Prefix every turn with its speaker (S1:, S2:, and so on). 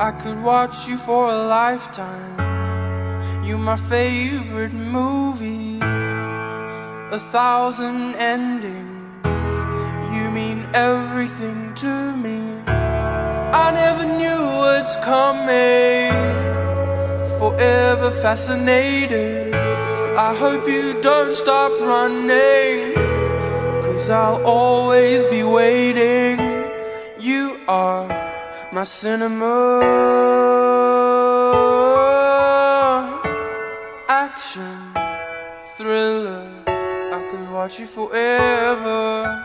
S1: I could watch you for a lifetime. You my favorite movie. A thousand endings. You mean everything to me. I never knew what's coming. Forever fascinated. I hope you don't stop running. Cause I'll always be waiting. You are my cinema. Action, thriller. I could watch you forever.